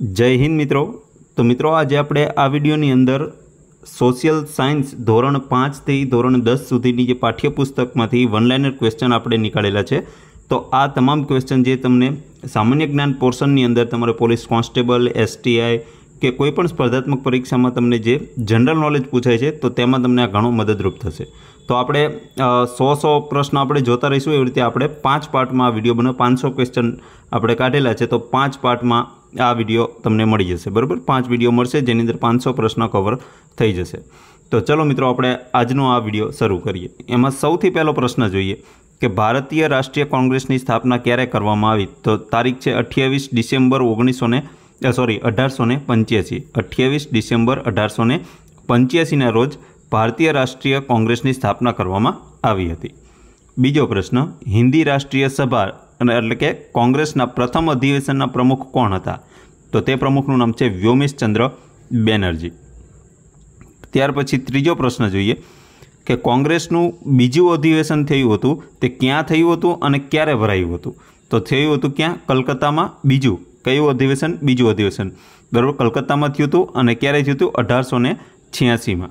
જય હિન્દ મિત્રો. તો મિત્રો આજે આપણે આ વિડીયોની અંદર સોશિયલ સાયન્સ ધોરણ પાંચથી ધોરણ દસ સુધીની જે પાઠ્યપુસ્તકમાંથી વનલાઇનર ક્વેશ્ચન આપણે નીકાળેલા છે. તો આ તમામ ક્વેશ્ચન જે તમને સામાન્ય જ્ઞાન પોર્શનની અંદર તમારે પોલીસ કોન્સ્ટેબલ એસટીઆઈ કે કોઈપણ સ્પર્ધાત્મક પરીક્ષામાં તમને જે જનરલ નોલેજ પૂછાય છે, તો તેમાં તમને આ ઘણું મદદરૂપ થશે. તો આપણે સો સો પ્રશ્ન આપણે જોતા રહીશું. એવી રીતે આપણે પાંચ પાર્ટમાં આ વીડિયો બને પાંચસો ક્વેશ્ચન આપણે કાઢેલા છે. તો પાંચ પાર્ટમાં આ વીડિયો તમને મળી જશે, બરાબર? પાંચ વીડિયો મળશે, જેની અંદર પાંચસો પ્રશ્નો કવર થઈ જશે. તો ચલો મિત્રો, આપણે આજનો આ વીડિયો શરૂ કરીએ. એમાં સૌથી પહેલો પ્રશ્ન જોઈએ કે ભારતીય રાષ્ટ્રીય કોંગ્રેસની સ્થાપના ક્યારે કરવામાં આવી? તો તારીખ છે અઠ્યાવીસ ડિસેમ્બર ઓગણીસો ને સોરી અઢારસો ને પંચ્યાસી ડિસેમ્બર અઢારસો ને પંચ્યાસીના રોજ ભારતીય રાષ્ટ્રીય કોંગ્રેસની સ્થાપના કરવામાં આવી હતી. બીજો પ્રશ્ન, હિન્દી રાષ્ટ્રીય સભા અને એટલે કે કોંગ્રેસના પ્રથમ અધિવેશનના પ્રમુખ કોણ હતા? તો તે પ્રમુખનું નામ છે વ્યોમેશચંદ્ર બેનર્જી. ત્યાર પછી ત્રીજો પ્રશ્ન જોઈએ કે કોંગ્રેસનું બીજું અધિવેશન થયું હતું, તે ક્યાં થયું હતું અને ક્યારે ભરાયું હતું? તો થયું હતું ક્યાં? કલકત્તામાં બીજું. કયું અધિવેશન? બીજું અધિવેશન. બરાબર, કલકત્તામાં થયું હતું અને ક્યારે થયું હતું? અઢારસો ને છ્યાસીમાં.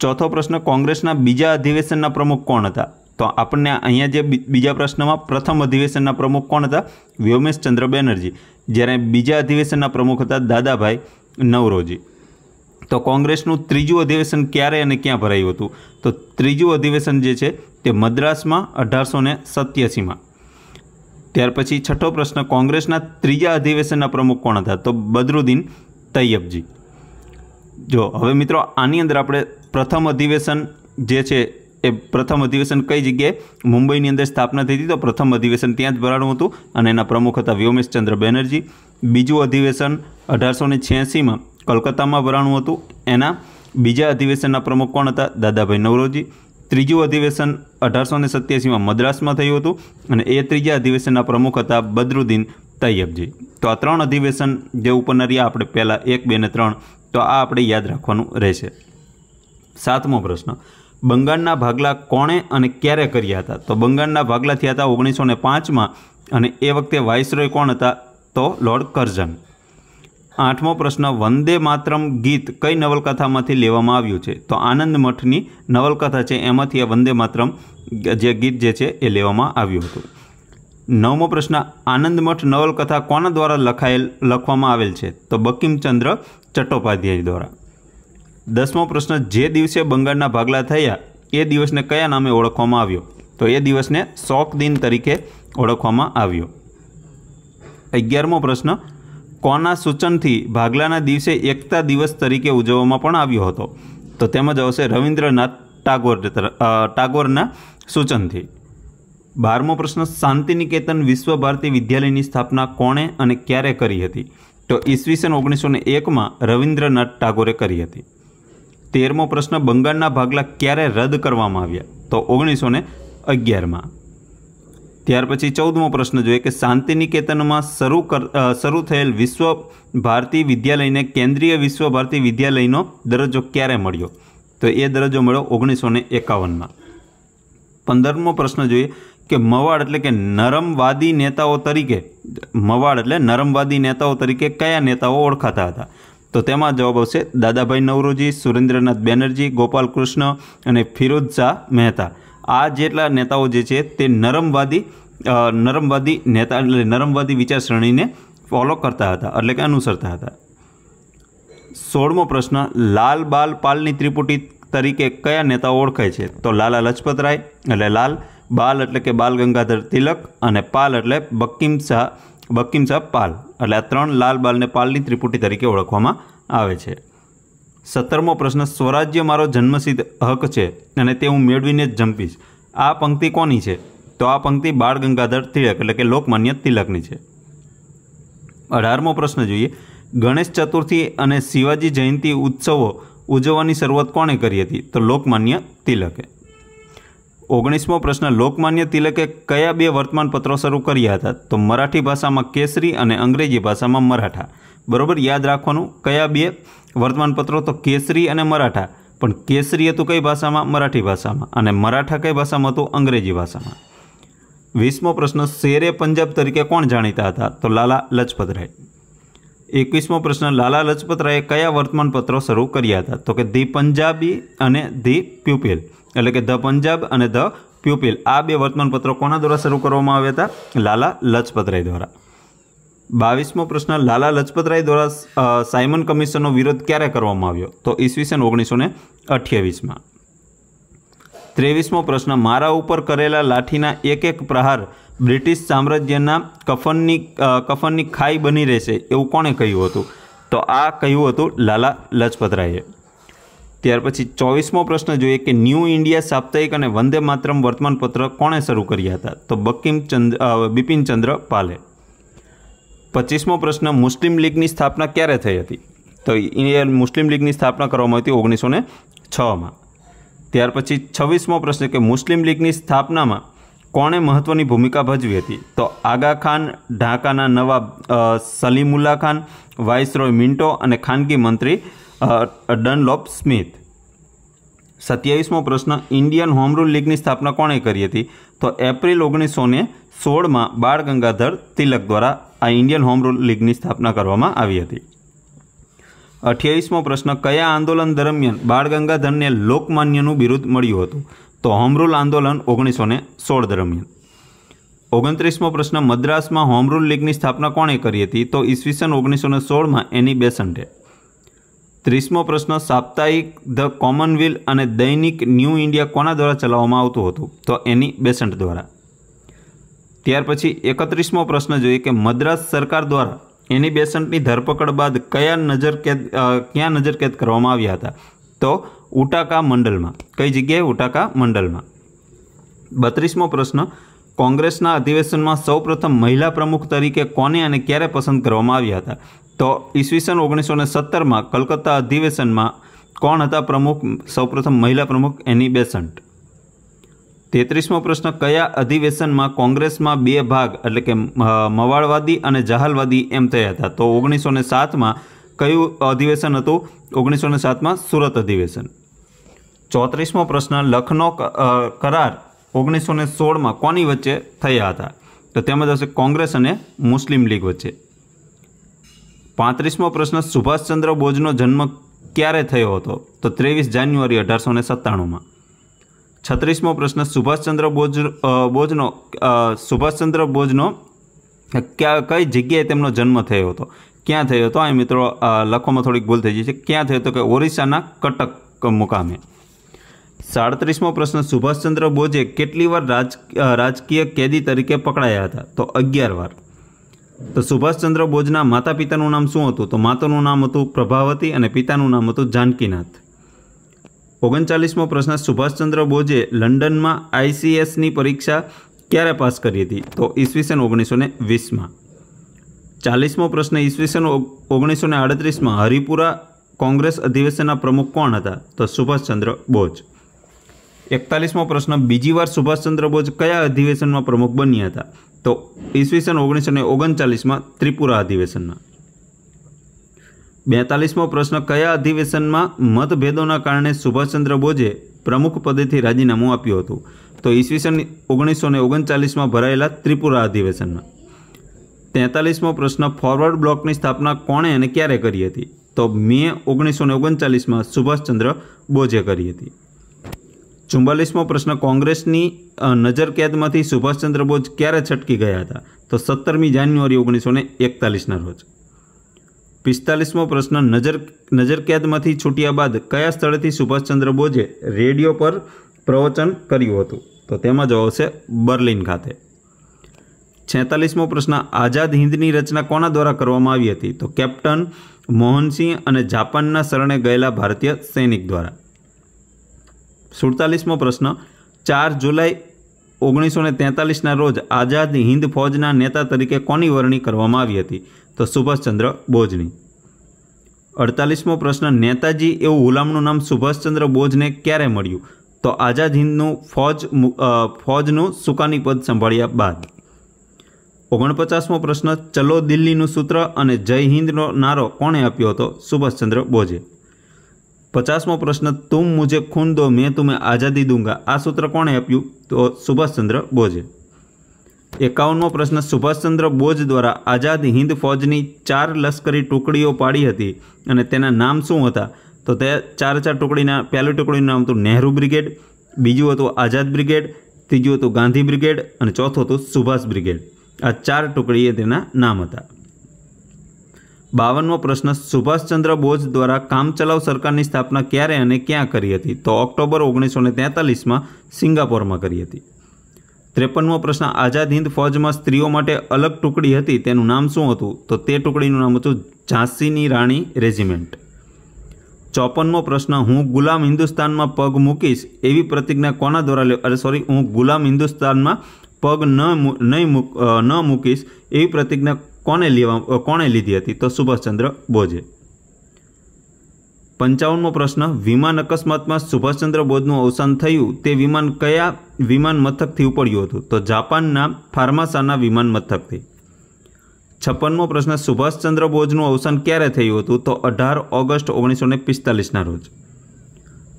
ચોથો પ્રશ્ન, કોંગ્રેસના બીજા અધિવેશનના પ્રમુખ કોણ હતા? તો આપણને અહીંયા જે બીજા પ્રશ્નમાં પ્રથમ અધિવેશનના પ્રમુખ કોણ હતા? વ્યોમેશચંદ્ર બેનર્જી. જ્યારે બીજા અધિવેશનના પ્રમુખ હતા દાદાભાઈ નવરોજી. તો કોંગ્રેસનું ત્રીજું અધિવેશન ક્યારે અને ક્યાં ભરાયું હતું? તો ત્રીજું અધિવેશન જે છે તે મદ્રાસમાં અઢારસો ને સત્યાસીમાં. ત્યાર પછી છઠ્ઠો પ્રશ્ન, કોંગ્રેસના ત્રીજા અધિવેશનના પ્રમુખ કોણ હતા? તો બદરુદ્દીન તૈયબજી. જો, હવે મિત્રો, આની અંદર આપણે પ્રથમ અધિવેશન જે છે એ પ્રથમ અધિવેશન કઈ જગ્યાએ? મુંબઈની અંદર સ્થાપના થઈ હતી તો પ્રથમ અધિવેશન ત્યાં જ ભરાણું હતું અને એના પ્રમુખ હતા વ્યોમેશચંદ્ર બેનર્જી. બીજું અધિવેશન અઢારસો ને છ્યાસીમાં કલકત્તામાં ભરાણું હતું. એના બીજા અધિવેશનના પ્રમુખ કોણ હતા? દાદાભાઈ નવરોજી. ત્રીજું અધિવેશન અઢારસો ને સત્યાસીમાં મદ્રાસમાં થયું હતું અને એ ત્રીજા અધિવેશનના પ્રમુખ હતા બદરુદ્દીન તૈયબજી. તો આ ત્રણ અધિવેશન જે ઉપરના રહ્યા આપણે પહેલાં એક, બે ને ત્રણ, તો આ આપણે યાદ રાખવાનું રહેશે. સાતમો પ્રશ્ન. બંગાળના ભાગલા કોણે અને ક્યારે કર્યા હતા? તો બંગાળના ભાગલા થયા હતા ઓગણીસો ને પાંચમાં અને એ વખતે વાઇસરોય કોણ હતા? તો લોર્ડ કરઝન. આઠમો પ્રશ્ન, વંદે માતરમ ગીત કઈ નવલકથામાંથી લેવામાં આવ્યું છે? તો આનંદ મઠની નવલકથા છે, એમાંથી આ વંદે માતરમ જે ગીત જે છે એ લેવામાં આવ્યું હતું. નવમો પ્રશ્ન, આનંદ મઠ નવલકથા કોના દ્વારા લખાયેલ, લખવામાં આવેલ છે? તો બકીમચંદ્ર ચટ્ટોપાધ્યાય દ્વારા. દસમો પ્રશ્ન, જે દિવસે બંગાળના ભાગલા થયા, એ દિવસને કયા નામે ઓળખવામાં આવ્યો? તો એ દિવસને શોક દિન તરીકે ઓળખવામાં આવ્યો. અગિયારમો પ્રશ્ન, કોના સૂચનથી ભાગલાના દિવસે એકતા દિવસ તરીકે ઉજવવામાં પણ આવ્યો હતો? તો તેમાં આવશે રવિન્દ્રનાથ ટાગોર ટાગોરના સૂચનથી. બારમો પ્રશ્ન, શાંતિનિકેતન વિશ્વ ભારતી વિદ્યાલયની સ્થાપના કોણે અને ક્યારે કરી હતી? તો ઈસવીસન ઓગણીસો ને એકમાં રવિન્દ્રનાથ ટાગોરે કરી હતી. તેરમો પ્રશ્ન બંગાળના ભાગલા ક્યારે રદ કરવામાં આવ્યા? તો ઓગણીસો ને અગિયારમાં. ત્યાર પછી ચૌદમો પ્રશ્ન જોઈએ કે શાંતિનિકેતનમાં શરૂ કર શરૂ થયેલ વિશ્વ ભારતી વિદ્યાલયને કેન્દ્રીય વિશ્વ ભારતી વિદ્યાલયનો દરજ્જો ક્યારે મળ્યો? તો એ દરજ્જો મળ્યો ઓગણીસો ને એકાવનમાં. પંદરમો પ્રશ્ન જોઈએ કે મવાડ એટલે કે નરમવાદી નેતાઓ તરીકે, મવાડ એટલે નરમવાદી નેતાઓ તરીકે કયા નેતાઓ ઓળખાતા હતા? તો તેમાં જવાબ આવશે દાદાભાઈ નવરોજી, સુરેન્દ્રનાથ બેનર્જી ગોપાલ કૃષ્ણ અને ફિરોજ શાહ મહેતા. આ જેટલા નેતાઓ જે છે તે નરમવાદી નરમવાદી નેતા એટલે નરમવાદી વિચારસરણીને ફોલો કરતા હતા, એટલે કે અનુસરતા હતા. સોળમો પ્રશ્ન, લાલ બાલ પાલની ત્રિપુટી તરીકે કયા નેતાઓ ઓળખાય છે? તો લાલા લજપતરાય એટલે લાલ, બાલ એટલે કે બાલ ગંગાધર તિલક અને પાલ એટલે બક્કીમ શાહ બક્કીમ સાહેબ પાલ, એટલે આ ત્રણ લાલ બાલને પાલની ત્રિપુટી તરીકે ઓળખવામાં આવે છે. સત્તરમો પ્રશ્ન, સ્વરાજ્ય મારો જન્મસિદ્ધ હક છે અને તે હું મેળવીને જ જંપીશ. આ પંક્તિ કોની છે? તો આ પંક્તિ બાળ ગંગાધર તિલક, એટલે કે લોકમાન્ય તિલકની છે. અઢારમો પ્રશ્ન જોઈએ. ગણેશ ચતુર્થી અને શિવાજી જયંતિ ઉત્સવો ઉજવવાની શરૂઆત કોણે કરી હતી? તો લોકમાન્ય તિલકે. ઓગણીસમો પ્રશ્ન, લોકમાન્ય તિલકે કયા બે વર્તમાનપત્રો શરૂ કર્યા હતા? તો મરાઠી ભાષામાં કેસરી અને અંગ્રેજી ભાષામાં મરાઠા. બરોબર? યાદ રાખવાનું, કયા બે વર્તમાનપત્રો? તો કેસરી અને મરાઠા. પણ કેસરી હતું કઈ ભાષામાં? મરાઠી ભાષામાં. અને મરાઠા કઈ ભાષામાં હતું? અંગ્રેજી ભાષામાં. વીસમો પ્રશ્ન, શેરે પંજાબ તરીકે કોણ જાણીતા હતા? તો લાલા લજપતરાય એકવીસમો પ્રશ્ન, લાલા લજપતરાયે કયા વર્તમાનપત્રો શરૂ કર્યા હતા? તો કે ધી પંજાબી અને ધી પ્યુપિલ એટલે કે ધ પંજાબ અને ધ પ્યુપિલ. આ બે વર્તમાનપત્રો કોના દ્વારા શરૂ કરવામાં આવ્યા હતા? લાલા લજપતરાય દ્વારા. બાવીસમો પ્રશ્ન, લાલા લજપતરાય દ્વારા સાયમન કમિશનનો વિરોધ ક્યારે કરવામાં આવ્યો? તો ઈસવીસન ઓગણીસો ને અઠ્યાવીસમાં. ત્રેવીસમો પ્રશ્ન, મારા ઉપર કરેલા લાઠીના એક એક પ્રહાર બ્રિટિશ સામ્રાજ્યના કફનની કફનની ખાઈ બની રહેશે એવું કોણે કહ્યું હતું? તો આ કહ્યું હતું લાલા લજપતરાયે. ત્યાર પછી ચોવીસમો પ્રશ્ન જોઈએ કે ન્યૂ ઇન્ડિયા સાપ્તાહિક અને વંદે માતરમ વર્તમાનપત્ર કોણે શરૂ કર્યા હતા? તો બકિમ ચંદ્ર બિપિનચંદ્ર પાલે. પચીસમો પ્રશ્ન, મુસ્લિમ લીગની સ્થાપના ક્યારે થઈ હતી? તો મુસ્લિમ લીગની સ્થાપના કરવામાં હતી ઓગણીસો ને છમાં. ત્યાર પછી છવ્વીસમો પ્રશ્ન કે મુસ્લિમ લીગની સ્થાપનામાં કોણે મહત્ત્વની ભૂમિકા ભજવી હતી? તો આગા ખાન, ઢાકાના નવાબ સલીમુલ્લા ખાન, વાઇસરોય મિન્ટો અને ખાનગી મંત્રી ડનલોપ સ્મિથ સત્યાવીસમો પ્રશ્ન, ઇન્ડિયન હોમ રૂલ લીગની સ્થાપના કોણે કરી હતી? તો એપ્રિલ ઓગણીસો ને સોળમાં બાળ ગંગાધર તિલક દ્વારા આ ઇન્ડિયન હોમ રૂલ લીગની સ્થાપના કરવામાં આવી હતી. અઠ્યાવીસમો પ્રશ્ન, કયા આંદોલન દરમિયાન બાળ ગંગાધરને લોકમાન્યનું બિરુદ મળ્યું હતું? તો હોમરૂલ આંદોલન ઓગણીસો ને સોળ દરમિયાન. ઓગણત્રીસમો પ્રશ્ન, મદ્રાસમાં હોમરૂલ લીગની સ્થાપના કોણે કરી હતી? તો ઈસવીસન ઓગણીસો ને સોળમાં એની બેસન્ટે ત્રીસમો પ્રશ્ન, સાપ્તાહિક ધ કોમનવેલ અને દૈનિક ન્યૂ ઇન્ડિયા કોના દ્વારા ચલાવવામાં આવતું હતું? તો એની બેસન્ટ દ્વારા. ત્યાર પછી એકત્રીસમો પ્રશ્ન જોઈએ કે મદ્રાસ સરકાર દ્વારા એની બેસન્ટની ધરપકડ બાદ કયા નજરકેદ ક્યાં નજરકેદ કરવામાં આવ્યા હતા? તો ઉટાકા મંડળમાં કઈ જગ્યાએ? ઉટાકા મંડળમાં બત્રીસમો પ્રશ્ન, કોંગ્રેસના અધિવેશનમાં સૌપ્રથમ મહિલા પ્રમુખ તરીકે કોને અને ક્યારે પસંદ કરવામાં આવ્યા હતા? તો ઈસવીસન ઓગણીસો ને સત્તરમાં કલકત્તા અધિવેશનમાં કોણ હતા પ્રમુખ? સૌપ્રથમ મહિલા પ્રમુખ એની બેસન્ટ તેત્રીસમો પ્રશ્ન, કયા અધિવેશનમાં કોંગ્રેસમાં બે ભાગ, એટલે કે મવાળવાદી અને જહાલવાદી એમ થયા હતા? તો ઓગણીસો ને સાતમાં કયું અધિવેશન હતું? ઓગણીસો ને સાતમાં સુરત અધિવેશન. ચોત્રીસમો પ્રશ્ન, લખનો કરાર ઓગણીસો ને સોળમાં કોની વચ્ચે થયા હતા? તો તેમાં હશે કોંગ્રેસ અને મુસ્લિમ લીગ વચ્ચે. પાંત્રીસમો પ્રશ્ન, સુભાષચંદ્ર બોઝનો જન્મ ક્યારે થયો હતો? તો ત્રેવીસ જાન્યુઆરી અઢારસો ને સત્તાણુંમાં. છત્રીસમો પ્રશ્ન, સુભાષચંદ્ર બોઝ બોઝનો સુભાષચંદ્ર બોઝનો ક્યાં, કઈ જગ્યાએ તેમનો જન્મ થયો હતો? ક્યાં થયો હતો? આ મિત્રો લખવામાં થોડીક ભૂલ થઈ જાય છે. ક્યાં થયો હતો કે ઓરિસ્સાના કટક મુકામે? સાડત્રીસમો પ્રશ્ન, સુભાષચંદ્ર બોઝે કેટલી વાર રાજ રાજકીય કેદી તરીકે પકડાયા હતા? તો અગિયાર વાર. તો સુભાષચંદ્ર બોઝના માતા પિતાનું નામ શું હતું? તો માતાનું નામ હતું પ્રભાવતી અને પિતાનું નામ હતું જાનકીનાથ. ઓગણચાલીસમો પ્રશ્ન, સુભાષચંદ્ર બોઝે લંડનમાં આઈસીએસની પરીક્ષા ક્યારે પાસ કરી હતી? તો ઈસવીસન ઓગણીસો ને વીસમાં. ચાલીસમો પ્રશ્ન, ઈસવીસન ઓગણીસો ને આડત્રીસમાં હરિપુરા કોંગ્રેસ અધિવેશનના પ્રમુખ કોણ હતા? તો સુભાષચંદ્ર બોઝ. એકતાલીસમો પ્રશ્ન બીજી વાર સુભાષચંદ્ર બોઝ કયા અધિવેશનમાં પ્રમુખ બન્યા હતા? તો ઈસવીસન ઓગણીસો ને ઓગણચાલીસમાં ત્રિપુરા અધિવેશનમાં બેતાલીસમો પ્રશ્ન, કયા અધિવેશનમાં મતભેદોના કારણે સુભાષચંદ્ર બોઝે પ્રમુખ પદેથી રાજીનામું આપ્યું હતું? તો ઈસવીસન ઓગણીસો ને ઓગણચાલીસમાં ભરાયેલા ત્રિપુરા અધિવેશનમાં તેતાલીસમો પ્રશ્ન, ફોરવર્ડ બ્લોકની સ્થાપના કોણે અને ક્યારે કરી હતી? તો મે ઓગણીસો ને ઓગણચાલીસમાં સુભાષચંદ્ર બોઝે કરી હતી. ચુમ્બાલીસમો પ્રશ્ન, કોંગ્રેસની નજરકેદમાંથી સુભાષચંદ્ર બોઝ ક્યારે છટકી ગયા હતા? તો સત્તરમી જાન્યુઆરી ઓગણીસો ને એકતાલીસના રોજ. પિસ્તાલીસમો પ્રશ્ન, નજર નજરકેદમાંથી છૂટ્યા બાદ કયા સ્થળેથી સુભાષચંદ્ર બોઝે રેડિયો પર પ્રવચન કર્યું હતું? તો તેમાં જવાબ છે બર્લિન ખાતે. છેતાલીસમો પ્રશ્ન, આઝાદ હિંદની રચના કોના દ્વારા કરવામાં આવી હતી? તો કેપ્ટન મોહનસિંહ અને જાપાનના શરણે ગયેલા ભારતીય સૈનિક દ્વારા. સુડતાલીસમો પ્રશ્ન. ચાર જુલાઈ ઓગણીસો ને તેતાલીસના રોજ આઝાદ હિન્દ ફૌજના નેતા તરીકે કોની વરણી કરવામાં આવી હતી? તો સુભાષચંદ્ર બોઝની. અડતાલીસમો પ્રશ્ન, નેતાજી એવું હુલામનું નામ સુભાષચંદ્ર બોઝને ક્યારે મળ્યું? તો આઝાદ હિન્દનું ફૌજ ફૌજનું સુકાની પદ સંભાળ્યા બાદ. ઓગણપચાસમો પ્રશ્ન, ચલો દિલ્હીનું સૂત્ર અને જય હિન્દનો નારો કોણે આપ્યો હતો? સુભાષચંદ્ર બોઝે. પચાસમો પ્રશ્ન, તુમ મુજે ખૂન દો, મેં તુમે આઝાદી દૂંગા. આ સૂત્ર કોણે આપ્યું? તો સુભાષચંદ્ર બોઝે. એકાવનમો પ્રશ્ન, સુભાષચંદ્ર બોઝ દ્વારા આઝાદ હિન્દ ફૌજની ચાર લશ્કરી ટુકડીઓ પાડી હતી અને તેના નામ શું હતા? તો તે ચાર ચાર ટુકડીના, પહેલી ટુકડીનું નામ હતું નહેરુ બ્રિગેડ, બીજું હતું આઝાદ બ્રિગેડ, ત્રીજું હતું ગાંધી બ્રિગેડ અને ચોથું હતું સુભાષ બ્રિગેડ. આ ચાર ટુકડીએ તેના નામ હતા. બાવનમો પ્રશ્ન, સુભાષચંદ્ર બોઝ દ્વારા કામચલાઉ સરકારની સ્થાપના ક્યારે અને ક્યાં કરી હતી? તો ઓક્ટોબર ઓગણીસો ને તેતાલીસમાં સિંગાપોરમાં કરી હતી. ત્રેપનમો પ્રશ્ન, આઝાદ હિન્દ ફૌજમાં સ્ત્રીઓ માટે અલગ ટુકડી હતી, તેનું નામ શું હતું? તો તે ટુકડીનું નામ હતું ઝાંસીની રાણી રેજિમેન્ટ. ચોપનમો પ્રશ્ન, હું ગુલામ હિન્દુસ્તાનમાં પગ મૂકીશ, એવી પ્રતિજ્ઞા કોના દ્વારા લે, અરે સોરી હું ગુલામ હિન્દુસ્તાનમાં પગ ન નહીં મૂક ન મૂકીશ, એવી પ્રતિજ્ઞા કોને લેવા કોણે લીધી હતી? તો સુભાષચંદ્ર બોઝે. પંચાવનમો પ્રશ્ન, વિમાન અકસ્માતમાં સુભાષચંદ્ર બોઝનું અવસાન થયું, તે વિમાન કયા વિમાન મથકથી ઉપડ્યું હતું? તો જાપાનના ફાર્માસાના વિમાન મથકથી. છપ્પનમો પ્રશ્ન, સુભાષચંદ્ર બોઝનું અવસાન ક્યારે થયું હતું? તો અઢાર ઓગસ્ટ ઓગણીસો ને પિસ્તાલીસના રોજ.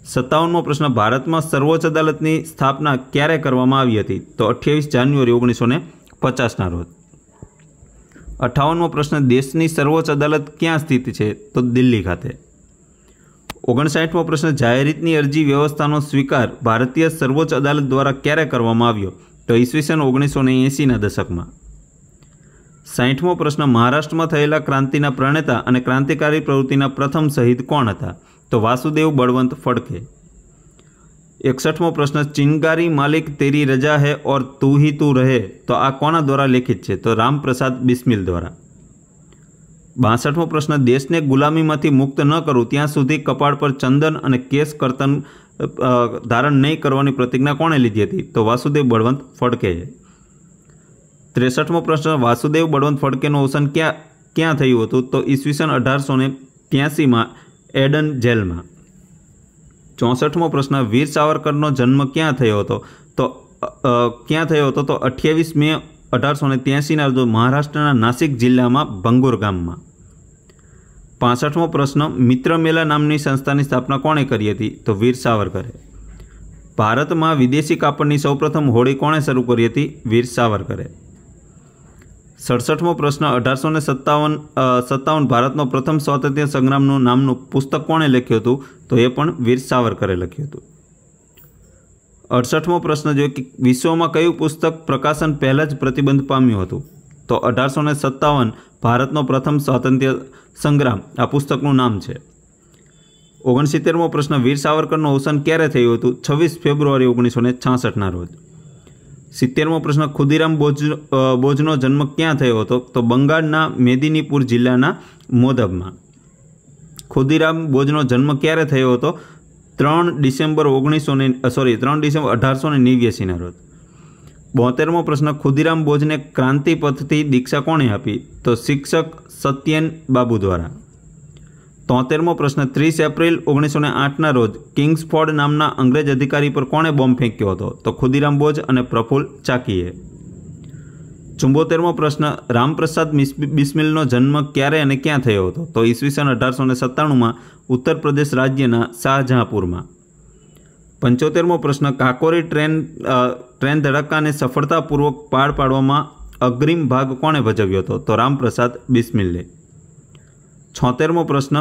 સત્તાવનમો પ્રશ્ન, ભારતમાં સર્વોચ્ચ અદાલતની સ્થાપના ક્યારે કરવામાં આવી હતી? તો અઠ્યાવીસ જાન્યુઆરી ઓગણીસો ને પચાસના રોજ. અઠાવનમો પ્રશ્ન, દેશની સર્વોચ્ચ અદાલત ક્યાં સ્થિત છે? તો દિલ્હી ખાતે. ઓગણસાઠમો પ્રશ્ન જાહેરિતની અરજી વ્યવસ્થાનો સ્વીકાર ભારતીય સર્વોચ્ચ અદાલત દ્વારા ક્યારે કરવામાં આવ્યો? તો ઈસવીસન ઓગણીસો ને એંસીના દશકમાં. સાહીઠમો પ્રશ્ન, મહારાષ્ટ્રમાં થયેલા ક્રાંતિના પ્રણેતા અને ક્રાંતિકારી પ્રવૃત્તિના પ્રથમ શહીદ કોણ હતા? તો વાસુદેવ બળવંત ફડકે. એકસઠમો પ્રશ્ન, ચિનગારી માલિક તેરી રજા હે ઓર તું હી તું રહે? તો આ કોના દ્વારા લેખિત છે? તો રામપ્રસાદ બિસ્મિલ દ્વારા. બાસઠમો પ્રશ્ન, દેશને ગુલામીમાંથી મુક્ત ન કરું, ત્યાં સુધી કપાળ પર ચંદન અને કેસ કર્તન ધારણ નહીં કરવાની પ્રતિજ્ઞા કોણે લીધી હતી? તો વાસુદેવ બળવંત ફડકેએ ત્રેસઠમો પ્રશ્ન, વાસુદેવ બળવંત ફડકેનું અવસાન ક્યાં ક્યાં થયું હતું? તો ઈસવીસન અઢારસો ને ત્યાસીમાં એડન જેલમાં. ચોસઠમો પ્રશ્ન, વીર સાવરકરનો જન્મ ક્યાં થયો હતો? તો ક્યાં થયો હતો? તો અઠ્યાવીસ મે અઢારસો ને ત્યાસીના રોજ મહારાષ્ટ્રના નાસિક જિલ્લામાં ભંગુર ગામમાં. પાસઠમો પ્રશ્ન, મિત્ર મેલા નામની સંસ્થાની સ્થાપના કોણે કરી હતી? તો વીર સાવરકરે. ભારતમાં વિદેશી કાપડની સૌપ્રથમ હોળી કોણે શરૂ કરી હતી? વીર સાવરકરે. સડસઠમો પ્રશ્ન અઢારસો ને સત્તાવન સત્તાવન ભારતનો પ્રથમ સ્વાતંત્ર્ય સંગ્રામનું નામનું પુસ્તક કોણે લખ્યું હતું? તો એ પણ વીર સાવરકરે લખ્યું હતું. અડસઠમો પ્રશ્ન જોઈએ કે વિશ્વમાં કયું પુસ્તક પ્રકાશન પહેલાં જ પ્રતિબંધ પામ્યું હતું? તો અઢારસો ને સત્તાવન ભારતનો પ્રથમ સ્વાતંત્ર્ય સંગ્રામ. આ પુસ્તકનું નામ છે. ઓગણસિત્તેરમો પ્રશ્ન, વીર સાવરકરનું અવસાન ક્યારે થયું હતું? છવ્વીસ ફેબ્રુઆરી ઓગણીસો ને છાસઠના રોજ. સિત્તેરમો પ્રશ્ન, ખુદીરામ બોજ બોજનો જન્મ ક્યાં થયો હતો? તો બંગાળના મેદિનીપુર જિલ્લાના મોદબમાં ખુદીરામ બોજનો જન્મ ક્યારે થયો હતો? ત્રણ ડિસેમ્બર ઓગણીસો ને સોરી, ત્રણ ડિસેમ્બર અઢારસો ને નેવ્યાસીના રોજ. બોતેરમો પ્રશ્ન, ખુદીરામ બોજને ક્રાંતિપથથી દીક્ષા કોણે આપી? તો શિક્ષક સત્યેન બાબુ દ્વારા. તોતેરમો પ્રશ્ન, ત્રીસ એપ્રિલ ઓગણીસો ને આઠના રોજ કિંગ્સફોર્ડ નામના અંગ્રેજ અધિકારી પર કોણે બોમ્બ ફેંક્યો હતો? તો ખુદીરામ બોજ અને પ્રફુલ ચાકીએ. ચુંબોતેરમો પ્રશ્ન, રામપ્રસાદ બિસ્મિલનો જન્મ ક્યારે અને ક્યાં થયો હતો? તો ઈસવીસન અઢારસો ને સત્તાણુંમાં ઉત્તર પ્રદેશ રાજ્યના શાહજહાંપુરમાં. પંચોતેરમો પ્રશ્ન, કાકોરી ટ્રેન ટ્રેન ધડાકાને સફળતાપૂર્વક પાર પાડવામાં અગ્રિમ ભાગ કોણે ભજવ્યો હતો? તો રામપ્રસાદ બિસ્મિલે. છોતેરમો પ્રશ્ન.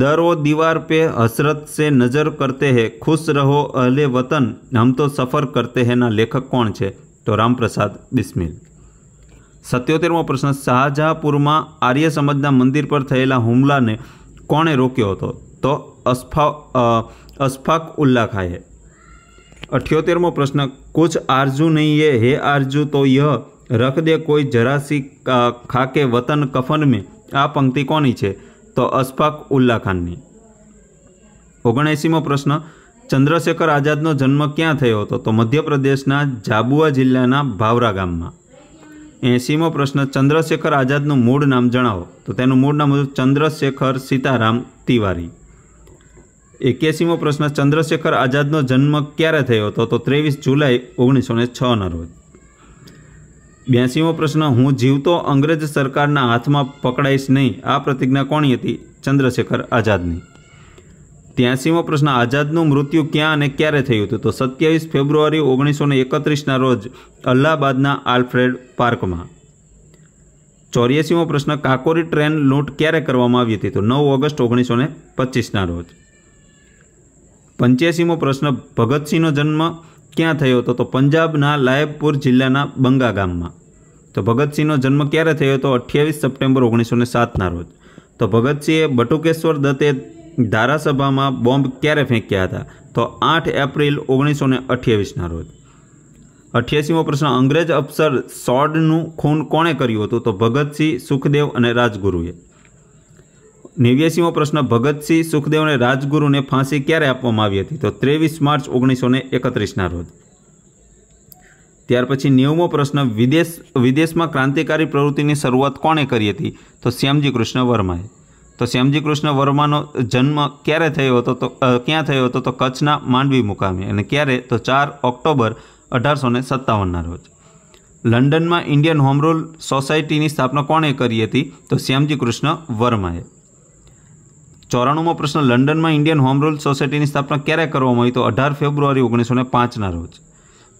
દરો દીવાર પે હસરત સે નજર કરતે હે, ખુશ રહો અહલે વતન, હમ તો સફર કરતે હેના લેખક કોણ છે? તો રામપ્રસાદ બિસ્મિલ. સત્યોતેરમો પ્રશ્ન, શાહજહાંપુરમાં આર્ય સમાજના મંદિર પર થયેલા હુમલાને કોણે રોક્યો હતો? તો અસ્ફા અસ્ફાક ઉલ્લા ખાએ. અઠ્યોતેરમો પ્રશ્ન, કુછ આરજુ નહીં હે હે આરજુ તો ય રખ દે કોઈ જરાસી ખાકે વતન કફન મેં. આ પંક્તિ કોની છે? તો અશફાક ઉલ્લા ખાનની. ઓગણએંસીમો પ્રશ્ન. ચંદ્રશેખર આઝાદનો જન્મ ક્યાં થયો હતો? તો મધ્યપ્રદેશના જાબુઆ જિલ્લાના ભાવરા ગામમાં. એંસીમો પ્રશ્ન. ચંદ્રશેખર આઝાદનું મૂળ નામ જણાવો. તો તેનું મૂળ નામ હતું ચંદ્રશેખર સીતારામ તિવારી. એક્યાસીમો પ્રશ્ન. ચંદ્રશેખર આઝાદનો જન્મ ક્યારે થયો હતો? તો ત્રેવીસ જુલાઈ ઓગણીસો ને છના રોજ. બ્યાસીમો પ્રશ્ન, હું જીવતો અંગ્રેજ સરકારના હાથમાં પકડાઈશ નહીં. આ પ્રતિજ્ઞા કોની હતી? ચંદ્રશેખર આઝાદની. ત્યાસીમો પ્રશ્ન, આઝાદનું મૃત્યુ ક્યાં અને ક્યારે થયું હતું? તો સત્યાવીસ ફેબ્રુઆરી ઓગણીસો ને એકત્રીસના રોજ અલ્હાબાદના આલ્ફ્રેડ પાર્કમાં. ચોર્યાસીમો પ્રશ્ન, કાકોરી ટ્રેન લૂંટ ક્યારે કરવામાં આવી હતી? તો નવ ઓગસ્ટ ઓગણીસો ને પચીસના રોજ. પંચ્યાસીમો પ્રશ્ન, ભગતસિંહનો જન્મ ક્યાં થયો હતો? તો પંજાબના લાયબપુર જિલ્લાના બંગા ગામમાં. તો ભગતસિંહનો જન્મ ક્યારે થયો હતો? અઠ્યાવીસ સપ્ટેમ્બર ઓગણીસો ને સાતના રોજ. તો ભગતસિંહે બટુકેશ્વર દત્તે ધારાસભામાં બોમ્બ ક્યારે ફેંક્યા હતા? તો આઠ એપ્રિલ ઓગણીસો ને અઠ્યાવીસના રોજ. અઠ્યાસીમો પ્રશ્ન, અંગ્રેજ અફસર સોડનું ખૂન કોણે કર્યું હતું? તો ભગતસિંહ, સુખદેવ અને રાજગુરુએ. નેવ્યાસીમો પ્રશ્ન, ભગતસિંહ સુખદેવ અને રાજગુરુને ફાંસી ક્યારે આપવામાં આવી હતી? તો ત્રેવીસ માર્ચ ઓગણીસો ને એકત્રીસના રોજ. ત્યાર પછી નેવમો પ્રશ્ન, વિદેશ, વિદેશમાં ક્રાંતિકારી પ્રવૃત્તિની શરૂઆત કોણે કરી હતી? તો શ્યામજી કૃષ્ણ વર્માએ. તો શ્યામજી કૃષ્ણ વર્માનો જન્મ ક્યારે થયો હતો? તો ક્યાં થયો હતો? તો કચ્છના માંડવી મુકામે. અને ક્યારે? તો ચાર ઓક્ટોબર અઢારસો ને સત્તાવનના રોજ. લંડનમાં ઇન્ડિયન હોમરૂલ સોસાયટીની સ્થાપના કોણે કરી હતી? તો શ્યામજી કૃષ્ણ વર્માએ. ચોરાણુંમો પ્રશ્ન, લંડનમાં ઇન્ડિયન હોમ રૂલ સોસાયટીની સ્થાપના ક્યારે કરવામાં આવી? તો અઢાર ફેબ્રુઆરી ઓગણીસો ને પાંચના રોજ.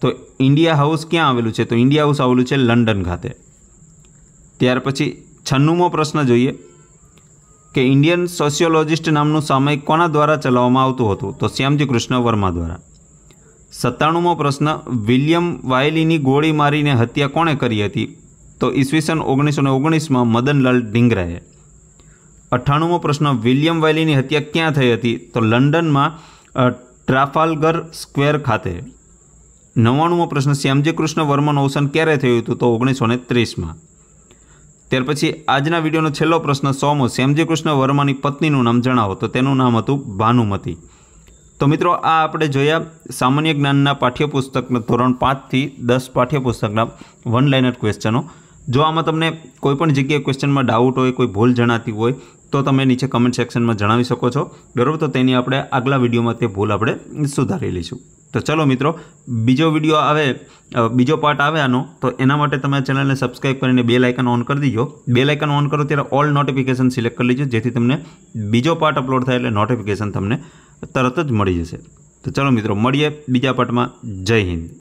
તો ઇન્ડિયા હાઉસ ક્યાં આવેલું છે? તો ઇન્ડિયા હાઉસ આવેલું છે લંડન ખાતે. ત્યાર પછી છન્નુંમો પ્રશ્ન જોઈએ કે ઇન્ડિયન સોશિયોલોજિસ્ટ નામનું સામયિક કોના દ્વારા ચલાવવામાં આવતું હતું? તો શ્યામજી કૃષ્ણ વર્મા દ્વારા. સત્તાણુંમો પ્રશ્ન, વિલિયમ વાયલીની ગોળી મારીને હત્યા કોણે કરી હતી? તો ઈસવીસન ઓગણીસો ને ઓગણીસમાં મદનલાલ ડીંગરાએ અઠ્ઠાણુંમો પ્રશ્ન, વિલિયમ વાયલીની હત્યા ક્યાં થઈ હતી? તો લંડનમાં ટ્રાફાલ્ગર સ્ક્વેર ખાતે. નવ્વાણુંમો પ્રશ્ન શ્યામજી કૃષ્ણ વર્માનું અવસાન ક્યારે થયું હતું? તો ઓગણીસો ને ત્રીસમાં. ત્યાર પછી આજના વિડીયોનો છેલ્લો પ્રશ્ન, સોમો શ્યામજી કૃષ્ણ વર્માની પત્નીનું નામ જણાવો. તો તેનું નામ હતું ભાનુમતી. તો મિત્રો, આ આપણે જોયા સામાન્ય જ્ઞાનના પાઠ્યપુસ્તકના ધોરણ પાંચથી દસ પાઠ્યપુસ્તકના વન લાઇનર ક્વેશ્ચનો જો આમાં તમને કોઈપણ જગ્યાએ ક્વેશ્ચનમાં ડાઉટ હોય, કોઈ ભૂલ જણાતી હોય તો તમે નીચે કમેન્ટ સેક્શનમાં જણાવી શકો છો. બરાબર? તો તેની આપણે આગલા વિડીયોમાં તે ભૂલ આપણે સુધારી લઈશું. તો ચલો મિત્રો, બીજો વીડિયો આવે બીજો પાર્ટ આવે આનો તો એના માટે તમે ચેનલને સબસ્ક્રાઈબ કરીને બે લાઇકન ઓન કરી દીજો. બે લાઇકન ઓન કરો ત્યારે ઓલ નોટિફિકેશન સિલેક્ટ કરી લેજો, જેથી તમને બીજો પાર્ટ અપલોડ થાય એટલે નોટિફિકેશન તમને તરત જ મળી જશે. તો ચલો મિત્રો, મળીએ બીજા પાર્ટમાં જય હિન્દ.